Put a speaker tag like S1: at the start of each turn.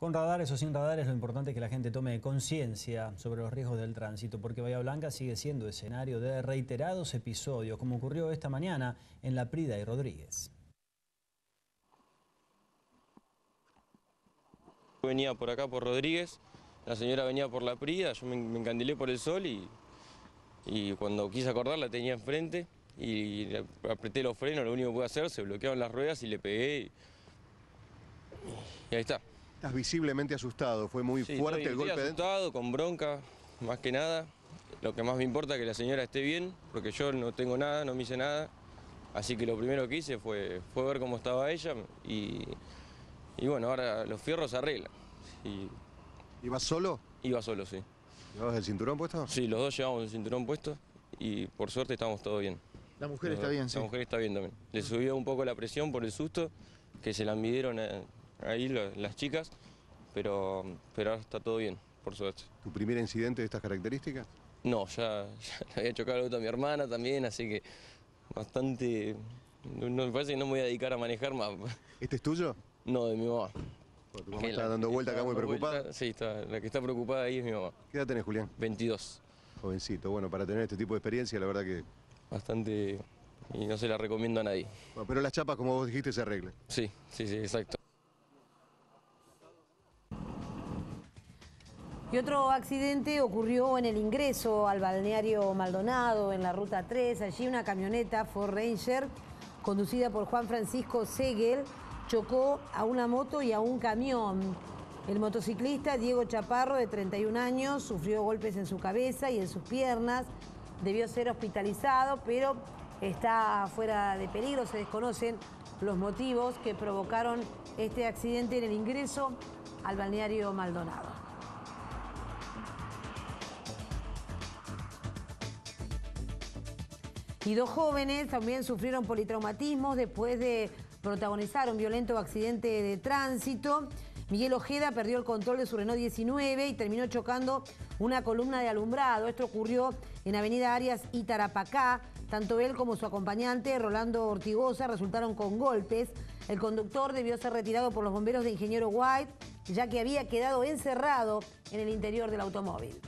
S1: Con radares o sin radares, lo importante es que la gente tome conciencia sobre los riesgos del tránsito, porque Bahía Blanca sigue siendo escenario de reiterados episodios, como ocurrió esta mañana en La Prida y Rodríguez.
S2: Venía por acá por Rodríguez, la señora venía por La Prida, yo me, encandilé por el sol y, cuando quise acordar la tenía enfrente y apreté los frenos, lo único que pude hacer, se bloquearon las ruedas y le pegué y ahí está.
S3: Estás visiblemente asustado, fue muy fuerte el golpe.
S2: Estoy asustado, con bronca, más que nada. Lo que más me importa es que la señora esté bien, porque yo no tengo nada, no me hice nada. Así que lo primero que hice fue, fue ver cómo estaba ella y, y bueno, ahora los fierros se arreglan. Y,
S3: ¿Ibas solo?
S2: Iba solo, sí.
S3: ¿Llevabas el cinturón puesto?
S2: Sí, los dos llevamos el cinturón puesto y por suerte estamos todos bien.
S3: La mujer está bien, sí.
S2: La mujer está bien también. Le subió un poco la presión por el susto, que se la midieron ahí las chicas, pero, pero ahora está todo bien, por suerte.
S3: ¿Tu primer incidente de estas características?
S2: No, ya, había chocado el auto a mi hermana también, así que bastante... No, me parece que no me voy a dedicar a manejar más.
S3: ¿Este es tuyo?
S2: No, de mi mamá.
S3: tu mamá está dando vuelta acá muy preocupada.
S2: sí, está, la que está preocupada ahí es mi mamá.
S3: ¿Qué edad tenés, Julián?
S2: 22.
S3: Jovencito, bueno, para tener este tipo de experiencia, la verdad que...
S2: Bastante... y no se la recomiendo a nadie.
S3: pero las chapas, como vos dijiste, se arreglan.
S2: Sí, sí, sí, exacto.
S4: Y otro accidente ocurrió en el ingreso al balneario Maldonado, en la ruta 3. Allí una camioneta Ford Ranger, conducida por Juan Francisco Segel, chocó a una moto y a un camión. El motociclista Diego Chaparro, de 31 años, sufrió golpes en su cabeza y en sus piernas. Debió ser hospitalizado, pero está fuera de peligro. Se desconocen los motivos que provocaron este accidente en el ingreso al balneario Maldonado. Y dos jóvenes también sufrieron politraumatismos después de protagonizar un violento accidente de tránsito. Miguel Ojeda perdió el control de su Renault 19 y terminó chocando una columna de alumbrado. Esto ocurrió en Avenida Arias y Tarapacá. Tanto él como su acompañante, Rolando Ortigosa, resultaron con golpes. El conductor debió ser retirado por los bomberos de Ingeniero White, ya que había quedado encerrado en el interior del automóvil.